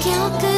kill